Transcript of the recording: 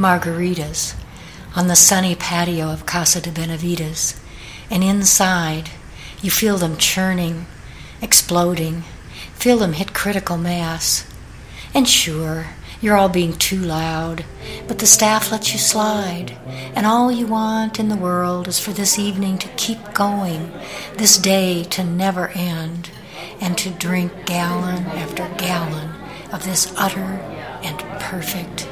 margaritas on the sunny patio of Casa de Benavides, and inside you feel them churning, exploding, feel them hit critical mass. And sure, you're all being too loud, but the staff lets you slide, and all you want in the world is for this evening to keep going, this day to never end, and to drink gallon after gallon of this utter and perfect.